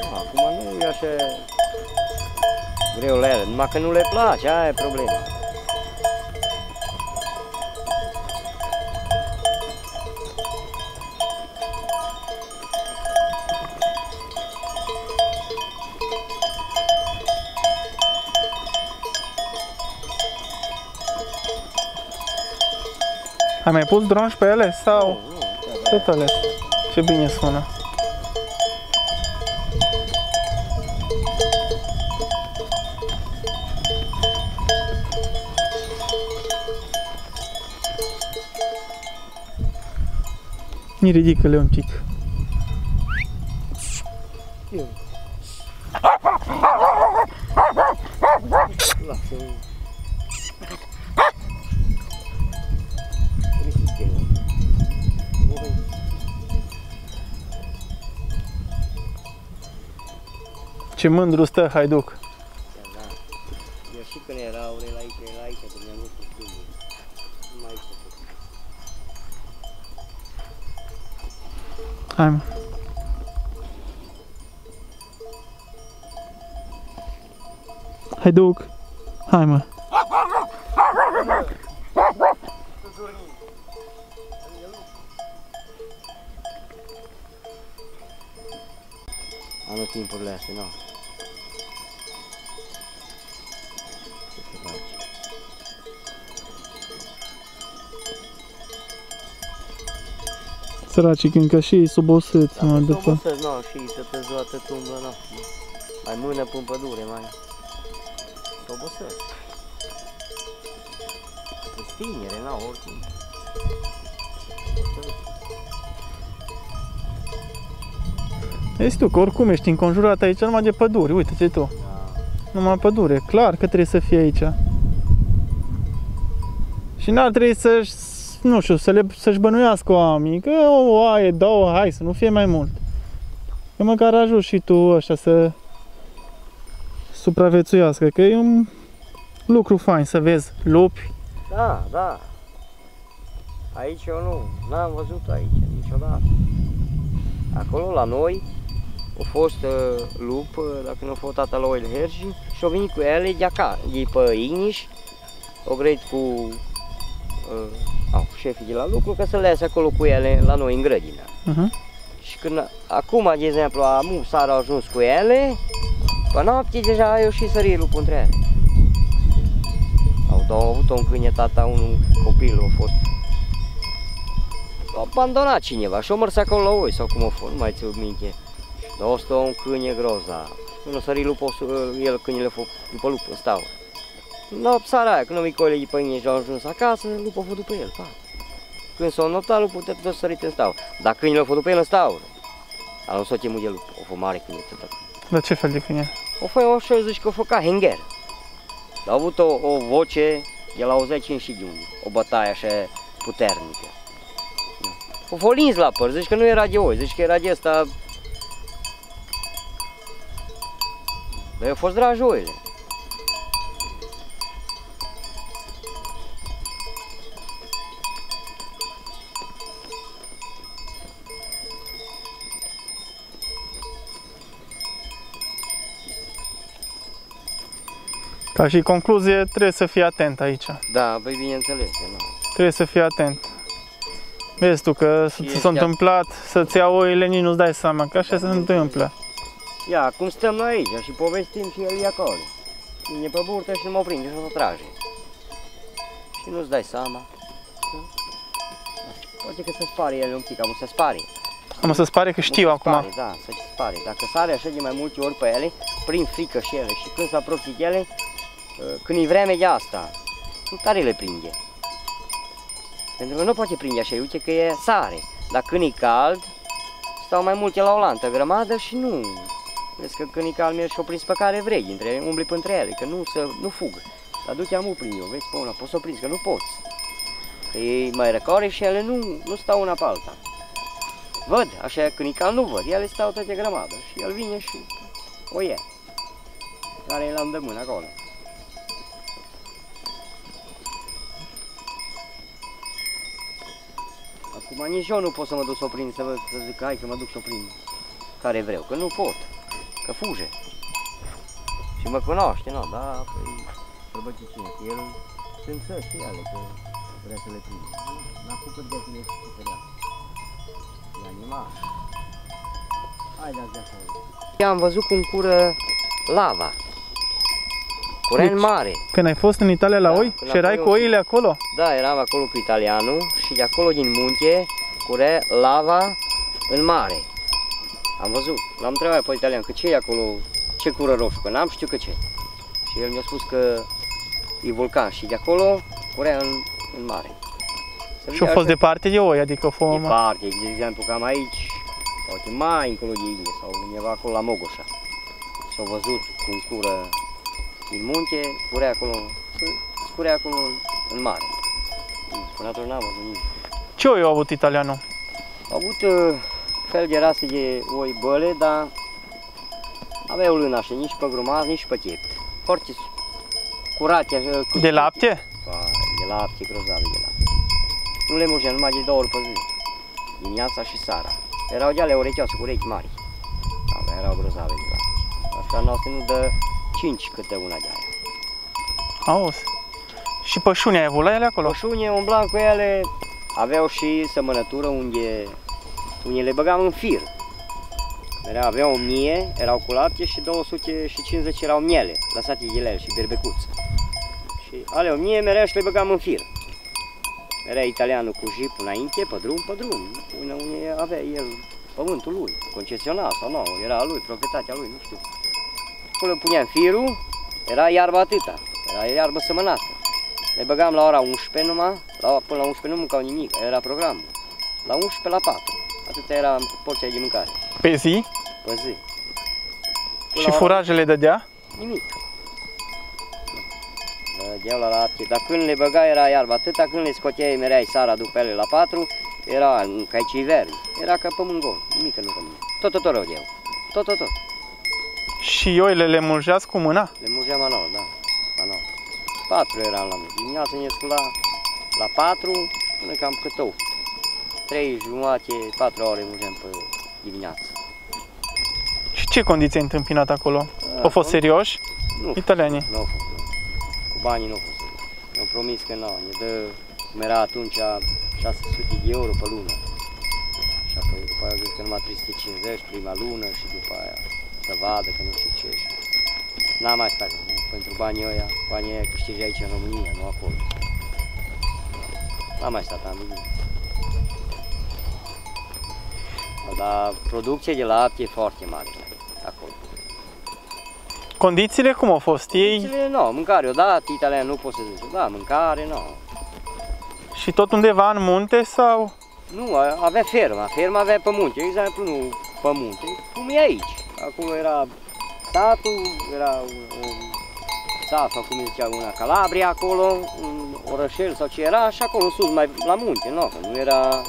C: Nu, Acum nu e așa greu la ele, numai că nu le place, aia e problema.
A: Ai mai pus dronj pe ele sau? Tot ales. Ce bine sună.
C: Не редика, Леончик.
A: Ce mândru stă Haiduc.
C: Da. Eu și când erau el aici, el aici, că mi-am luat cu câinii. Nu mai aici.
A: Hai mă. Haiduc. Hai mă. Săracii încă și sub oseți, mă, după.
C: Să nu, și toată ziua te umblă, nu. Mai mână până pădure, mai... Să obosesc. Sunt tinere, na, oricum.
A: Ești tu, că oricum ești înconjurat aici numai de păduri, uite-te tu.
C: Da.
A: Numai pădure, clar că trebuie să fie aici. Și n-ar trebui să nu știu, să le, să-și bănuiască oamenii, că o aie, două, hai, să nu fie mai mult. Că măcar ajut și tu ăștia să supraviețuiască, că e un lucru fain să vezi lupi.
C: Da, da. Aici eu nu, n-am văzut aici niciodată. Acolo la noi a fost uh, lup, uh, dacă nu a fost tata lui el Hergi, și au venit cu ele de acasă, de pe Igniș, au grăit cu uh, au, șefii de la lucru, că să le iasă acolo cu ele la noi în grădină.
A: Uh-huh.
C: Și când acum, de exemplu, amu s-a ajuns cu ele, pe noapte deja eu și sări lupul între ele. Au două avut un câine, tata, un copil, a fost a abandonat cineva și a mers acolo la oi sau cum a fost, nu mai țin minte. Dar ăsta un câine grozav. Când a sărit lupul, el câinele a fost după lupul în staură. La seara aia, când micoile de pe mine și au ajuns acasă, lupul a fost după el, pa. Când s-a înoptat, lupul te tot sărit în staură. Dar câinele a fost după el în staură. A lăsat ce de lup, o fost mare câine, tot
A: Dar ce fel de câine?
C: o fost o să zici că o fost ca Henger. A avut o, o voce, el auzea cine și de unde, o bătaie așa puternică. O fost lins la păr, zici că nu era de oi, zici că era de ăsta... Dar i-au fost dragi oile.
A: Ca și concluzie, trebuie să fii atent aici.
C: Da, băi, bineînțeles, nu.
A: Trebuie să fii atent. Vezi tu că
C: Și
A: ți
C: ești
A: s-a
C: at-
A: întâmplat să-ți ia oile, nici nu-ți dai seama, că așa se întâmplă.
C: Ia, cum stăm noi aici și povestim și el e acolo. Vine pe burtă și nu mă prinde și o trage. Și nu-ți dai seama. Da? Poate că se spare el un pic, am să spare.
A: Am să-ți pare că știu
C: să
A: acum.
C: Spare, da, să se spare. Dacă sare așa de mai multe ori pe ele, prin frică și ele și când se apropie de ele, uh, când e vreme de asta, nu tare le prinde. Pentru că nu poate prinde așa, uite că e sare. Dar când e cald, stau mai multe la o lantă grămadă și nu. Vezi că când e cald mergi și o prins pe care vrei, dintre, umbli pe între ele, că nu, să, nu fugă. Dar du-te amu prin eu, vezi pe una, poți să o prinzi, că nu poți. Că ei mai răcoare și ele nu, nu stau una pe alta. Văd, așa când e cald nu văd, ele stau toate grămadă și el vine și o ie. Care e la îndemână acolo. Acum nici eu nu pot să mă duc să o prind, să, văd, să zic hai că mă duc să o prind care vreau, că nu pot, că fuge. Și mă cunoaște, nu, da, păi, sărbăticine, că el sunt să și ale, că vrea să le prinde. N-a făcut de tine și să dea. E animal. Hai dați de acolo. Am văzut cum cură lava. Curent
A: Deci,
C: mare.
A: Când ai fost în Italia la
C: Da,
A: oi
C: când
A: și șerai
C: apoi
A: cu
C: eu-
A: oile acolo?
C: Da, eram acolo cu italianul și de acolo din munte curea lava în mare. Am văzut, l-am întrebat pe italian că ce e acolo, ce cură roșu, că n-am știut că ce. Și el mi-a spus că e vulcan și de acolo curea în, în mare. Să
A: Și au fost departe de oi, adică au fost...
C: departe, de exemplu, cam aici, poate mai încolo de Ilie sau undeva acolo la Mogoșa. S-au văzut cum cură din munte, curea acolo, curea acolo în mare. Până atunci n-am văzut nimic.
A: Ce oi au avut italianul?
C: Au avut uh, fel de rase de oi băle, dar aveau lânașe, nici pe grumaz, nici pe chiept. Foarte s- curate. așa, cu
A: De lapte?
C: Vai, de lapte, grozave de lapte. Nu le murgeam numai de două ori pe zi. Dimineața și seara. Erau de ale urecheoase cu urechi mari. Da, erau grozave de lapte. Așa noastră nu dă 5 câte una de aia.
A: Auzi. Și pășunea ai avut la ele acolo?
C: Pășune, umblam cu ele, aveau și sămănătură unde, unde le băgam în fir. Era, aveau 1000, erau cu lapte și 250 erau miele, lăsate de ele și berbecuț. Și ale 1000 mereu și le băgam în fir. Era italianul cu jip înainte, pe drum, pe drum, până unde avea el pământul lui, concesionat sau nu, era a lui, proprietatea lui, nu știu. Acolo puneam firul, era iarba atâta, era iarbă sămănată. Le băgam la ora 11 numai, la, până la 11 nu mâncau nimic, era programul. La 11 la 4, atâta era porția de mâncare,
A: Pe zi?
C: pe zi. Până
A: Și
C: la ora-
A: furajele dădea?
C: Nimic. Le Dădeau la lapte, dar când le băga era iarba, atâta când le scoteai mereai sara după ele la 4, era în cai verzi, era ca pământ gol, nimic nu rămâne. Tot, tot, tot rodeau. Tot, tot, tot.
A: Și oile le mulgeați cu mâna?
C: Le murgeam anual, da, anual. Patru eram la mine. Dimineața ne scula la patru până cam cât 8. Trei jumate, patru ore murgeam pe dimineață.
A: Și ce condiții ai întâmpinat acolo? Au fost serioși?
C: Nu,
A: Italianii.
C: nu au fost. nu. Cu banii nu au fost. Mi-au promis că nu, ne dă, cum era atunci, 600 de euro pe lună. Și apoi după aia au zis că numai 350 prima lună și după aia să vadă că nu știu ce. Și... N-am mai stat, nu? pentru banii ăia, banii ăia câștigi aici în România, nu acolo. N-am mai stat, am venit. Dar producția de lapte e foarte mare acolo.
A: Condițiile cum au fost? Ei
C: Condițiile, nu, mâncare odată, italian nu pot să zic, da, mâncare, nu.
A: și tot undeva în munte sau?
C: Nu, a- avea ferma, ferma avea pe munte, de exemplu, nu pe munte, cum e aici. Acolo era statul, era un, un sat, sau cum zicea una, Calabria acolo, un orășel sau ce era, și acolo în sus, mai la munte, nu, că nu era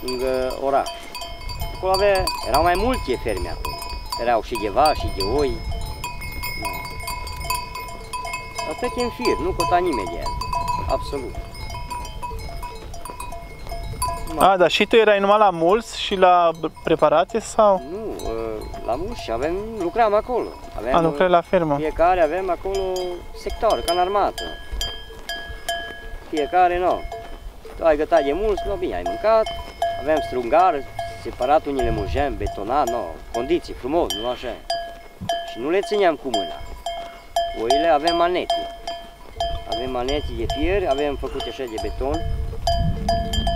C: lângă oraș. Acolo avea, erau mai multe ferme acolo. Erau și de vaci, și de oi. Nu. Asta e în fir, nu cota nimeni de el. Absolut.
A: A, da, și tu erai numai la mulți și la preparație sau?
C: Nu, ă, la muși avem, lucram acolo. Aveam,
A: A, lucrai la fermă.
C: Fiecare avem acolo sector, ca în armată. Fiecare, nu. Tu ai gătat de mulți, nu, bine, ai mâncat. Aveam strungar, separat unele murgeam, betonat, nu, condiții, frumos, nu așa. Și nu le țineam cu mâna. Oile avem manete. Avem manete de fier, avem făcute așa de beton.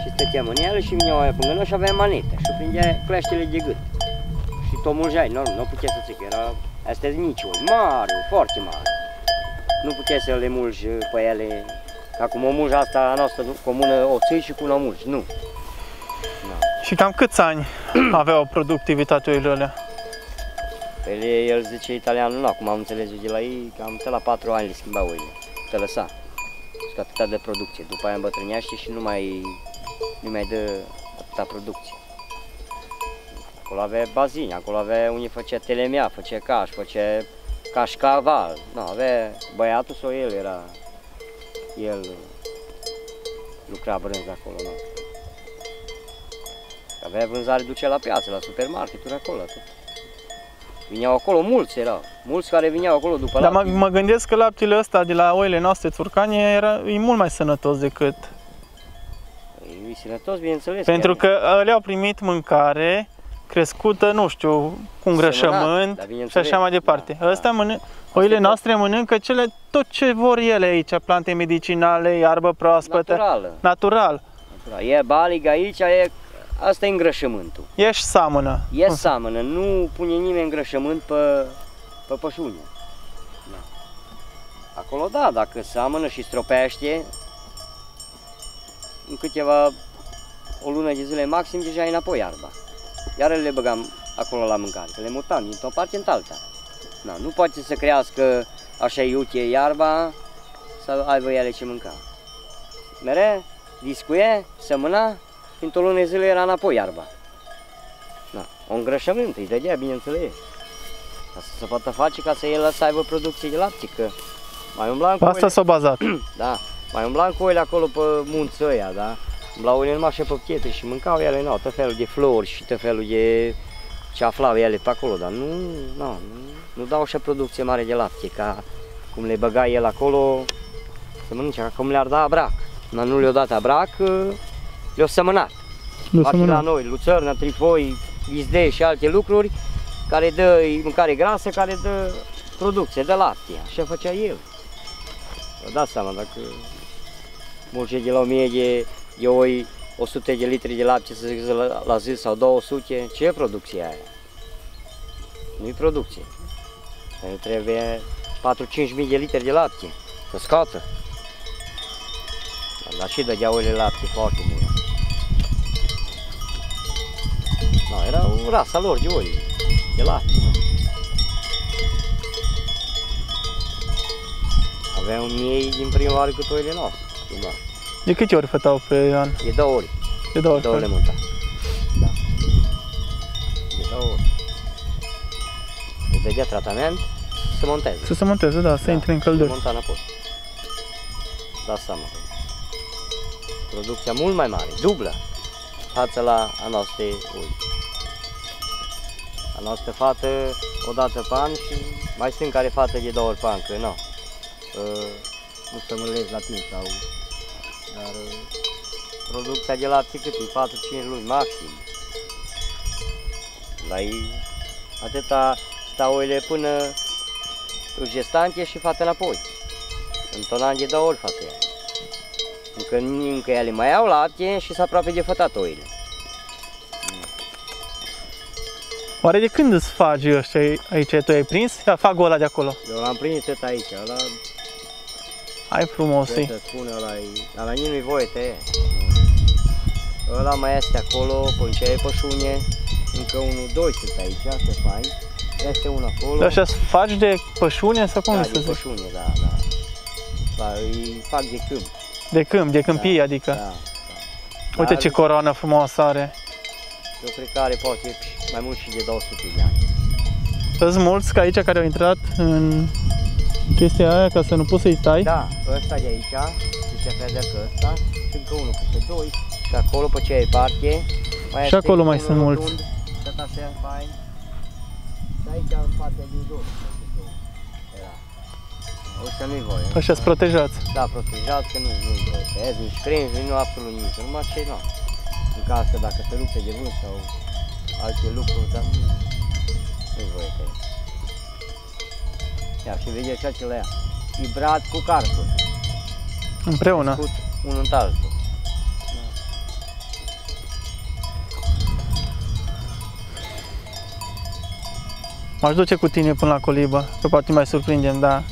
C: Și stăteam în ele și vineau aia până noi și aveam manete. Și prindea cleștele de gât. Și tot mulgeai, nu, nu puteai să ții, că era, astea sunt mici oi, mari, oi, foarte mari. Nu puteai să le mulgi pe ele, ca cum o mulgi asta a noastră comună, o ții și cu una mulgi, nu.
A: Și cam câți ani [clears throat] aveau productivitatea oile alea?
C: El, el zice italianul, nu, acum am înțeles eu de la ei, cam pe la 4 ani le schimba oile, te lăsa. Și atâta de producție, după aia îmbătrânește și nu mai, nu mai dă atâta producție. Acolo avea bazine, acolo avea unii făcea telemea, făcea caș, făcea cașcaval, nu, avea băiatul sau el era, el lucra brânz acolo, nu. Avea vânzare, ducea la piață, la supermarketuri acolo, atât. Vineau acolo mulți erau, mulți care vineau acolo după
A: Dar mă,
C: lapte.
A: mă gândesc că laptele ăsta de la oile noastre țurcane era, e mult mai sănătos decât...
C: E sănătos, bineînțeles.
A: Pentru
C: chiar.
A: că le au primit mâncare crescută, nu știu, cu îngrășământ
C: dar
A: și
C: bineînțeles,
A: așa mai departe.
C: da,
A: Ăsta mănânc, oile
C: tot-
A: noastre mănâncă cele, tot ce vor ele aici, plante medicinale, iarbă proaspătă,
C: Naturală.
A: natural.
C: natural. E balig aici, e, asta e îngrășământul.
A: Ești samănă.
C: E seamănă, nu pune nimeni îngrășământ pe, pe pășune. Da. Acolo da, dacă seamănă și stropește, în câteva, o lună de zile maxim, deja e înapoi iarba. Iar le băgam acolo la mâncare, că le mutam dintr-o parte în alta. Na, nu poate să crească așa iute iarba, să aibă ele ce mânca. Mere, discuie, sămâna, într-o lună de zile era înapoi iarba. Da. O îngrășământ, îi dădea, bineînțeles. Ca să se poată face ca să el să aibă producție de lapte, că mai umblam cu
A: Pe asta
C: oile,
A: s-a bazat. [clears throat]
C: da, mai umblam cu oile acolo pe munți ăia, da? Umblau oile numai și pe piete și mâncau ele, nu, tot felul de flori și tot felul de ce aflau ele pe acolo, dar nu, nu, nu, nu dau așa producție mare de lapte, ca cum le băga el acolo, să mănânce, ca cum le-ar da brac. Dar nu le-o dat brac, le-o sămânat.
A: Nu
C: Fac
A: să
C: la
A: mână.
C: noi, luțărnă, trifoi, izdei și alte lucruri care dă mâncare grasă, care dă producție, de lapte. Așa făcea el. Vă dați seama, dacă mulge de la 1000 de, de oi, 100 de litri de lapte să zic la, la zi sau 200, ce e producția aia? Nu-i producție. Pentru trebuie 4-5 mii de litri de lapte să scoată. Dar și dădea oile lapte foarte mult. No, era o rasa lor de oi, de lapte. nu? Aveau miei din prima oară cât oile noastre. Din mare.
A: De câte ori fătau pe an?
C: De două ori,
A: De două ori.
C: două le
A: fă-
C: monta. Da. De două ori. Îi dădea tratament să monteze.
A: Să se monteze, da, să intre în călduri.
C: Monta înapoi. Dați seama. Producția mult mai mare, dublă, față la a noastră oi. A noastră fată o dată pe an și mai sunt care fată de două ori pe an, că nu. Uh, nu să mălezi la timp sau... Dar uh, producția de lapte cât e? 4-5 luni maxim. Dar e atâta stau oile până gestante și fată înapoi. Într-un an de două ori fată ea. Încă, încă ele mai au lapte și s aproape de fătat oile.
A: Oare de când îți fagi ăștia aici? Tu ai prins? Ia, fagul ăla de acolo.
C: Eu l-am prins tot aici, ăla,
A: Hai frumos,
C: ce
A: e.
C: să spune, ăla, e- ăla nici nu-i voie tăie. Ăla mai este acolo, pe ce e pășune, încă unul, doi sunt aici, se fain. Este unul acolo.
A: Dar așa faci de pășune sau cum
C: da,
A: să
C: de
A: zic?
C: pășune, da, da. Da, îi fac de câmp.
A: De câmp, de câmpie,
C: da,
A: adică.
C: Da, da.
A: Uite
C: Dar
A: ce coroană frumoasă are.
C: Eu cred că are poate mai mult și de 200 de ani.
A: Sunt mulți ca aici care au intrat în chestia aia ca să nu poți să-i tai.
C: Da, ăsta de aici, zice Feder că ăsta, și încă unul câte doi, și acolo pe cealaltă parte, mai
A: Și
C: este
A: acolo mai
C: unul
A: sunt mulți.
C: rotund, Tot așa fain. Și aici în partea din jos. Era. Ăsta nu-i voie.
A: Așa sunt protejați.
C: Da, protejați că nu, nu-i voie. Tăiați nici crengi, nu absolut nimic. Numai ce nu. În caz că dacă se rupe de vânt sau alte lucruri, dar nu, nu-i voie tăiat. Ia și vedeți așa ce le ia. E brad cu carpul.
A: Împreună.
C: Cut unul în altul.
A: M-aș duce cu tine până la colibă, că poate mai surprindem, da.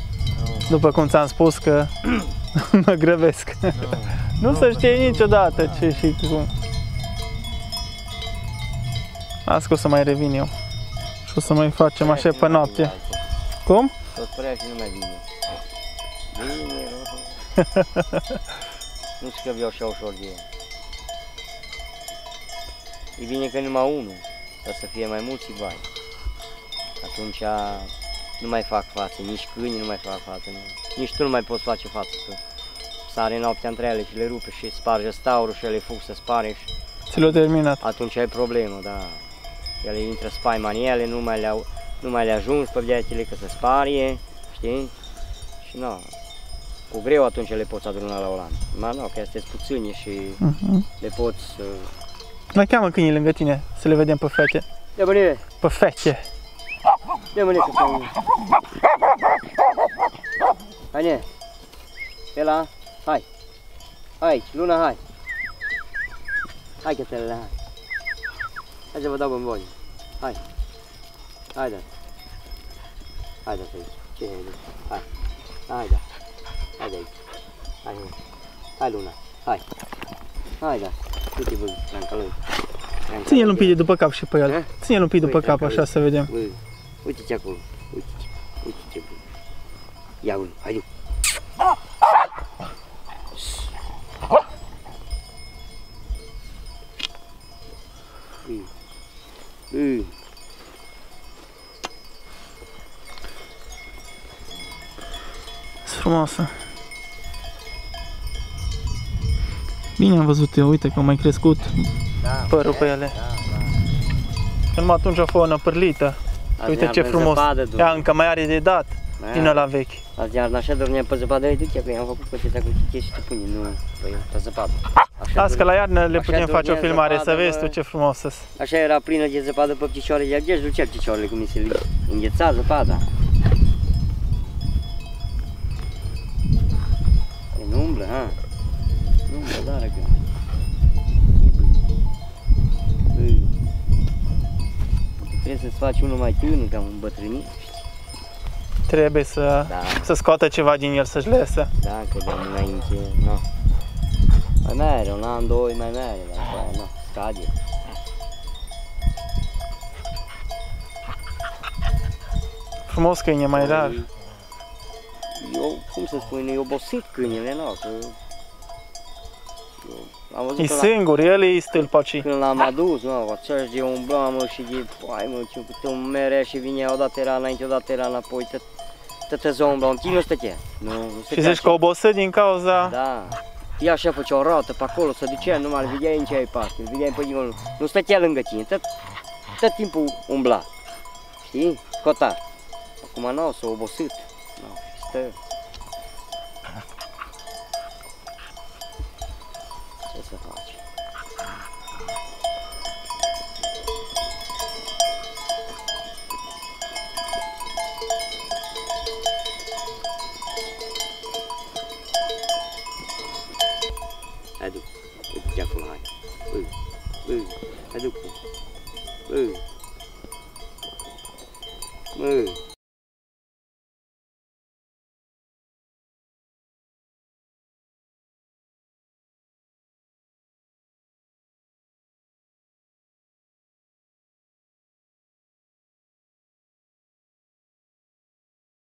A: După cum ți-am spus că [coughs] mă grăbesc. Nu [laughs] se știe niciodată ce și cum. Las că o să mai revin eu. Și o să mai facem așa pe noapte. Cum?
C: Tot prea și nu mai vine. Vine, roho. Nu știu că vreau așa ușor de el. E bine că numai unul, dar să fie mai mulți bai. Atunci nu mai fac față, nici câinii nu mai fac față, nu. nici tu nu mai poți face față, că sare noaptea între ele și le rupe și sparge staurul și ele fug să spare și
A: Ți l-a terminat.
C: atunci ai problemă, da. Ele intră spaima în ele, nu mai le, nu mai le ajungi pe viațele că se sparie, știi? Și nu, cu greu atunci le poți aduna la oland. Ma nu, că astea sunt puțini și
A: Mhm.
C: le poți... Uh...
A: Mai cheamă câinii lângă tine, să le vedem pe fete.
C: Ia bănire,
A: Pe fete.
C: ia bănire că pe Hai ne, pe la, hai. Aici, Luna, hai. Hai chetelele, hai. Hai să vă dau bomboni. Hai. Hai da. Hai da aici. Ce e aici? Hai. Hai da. Hai de aici. Hai, hai. Hai Luna. Hai. Hai da, uite bă, Franca lui. Franca
A: Ține-l
C: lui.
A: un pic de după cap și pe el.
C: Eh?
A: Ține-l un pic după
C: Uite,
A: cap,
C: acolo.
A: așa să vedem.
C: Bă, uite ce acolo, uite ce, uite ce bă. Ia bă, hai du. Mm.
A: Frumoasă. Bine am văzut eu, uite că au mai crescut
C: Da,
A: părul
C: da,
A: pe ele.
C: Da, da.
A: Că numai atunci a fost o năpârlită.
C: Azi
A: Uite ce
C: iarnă
A: frumos.
C: Zăpadă, du.
A: Ea încă mai are de dat
C: Mai
A: din
C: are.
A: ăla vechi.
C: Azi iarna așa dormeam pe zăpadă, uite ce că i-am făcut cotița cu chiche și pune, nu, păi, pe zăpadă. Așa,
A: Las că la iarnă le
C: Așa
A: putem face o
C: dormea
A: filmare, să
C: zăpadă,
A: vezi
C: bă.
A: tu ce frumos sunt.
C: așa era plină de zăpadă pe picioare, iar ghești ducea picioarele cum mi se li- îngheța zăpada. Nu umblă, ha? Nu umblă, dar că... E, bă. Bă. Trebuie să-ți faci unul mai tânăr, cam îmbătrânit.
A: Trebuie să,
C: Da.
A: să scoată ceva din el, să-și lese.
C: Da, că de înainte, nu. Mai merge, un an, doi, mai merge, dar după aia, nu, scade.
A: Frumos câine mai rar.
C: Eu, cum să spun, e obosit câinele, nu, că... Eu am văzut
A: E
C: că la,
A: singur, el e stâlpaci.
C: când l-am adus, mă, aceeași de umbla, mă, și de, hai mă, ce câte un mere și vine, odată era înainte, odată era înapoi, tot, tot zombra, un timp nu stătea. Nu, nu
A: Și
C: stătea
A: zici
C: așa.
A: că obosit din cauza...
C: Da. Ea așa făcea o roată pe acolo, se ducea, numai îl vedeai în ce ai parte, îl vedeai pe dincolo. Nu stătea lângă tine, tot, tot timpul umbla. Știi? Cota. Acum nu, s-a obosit. Nu, stă. าดูเออเออ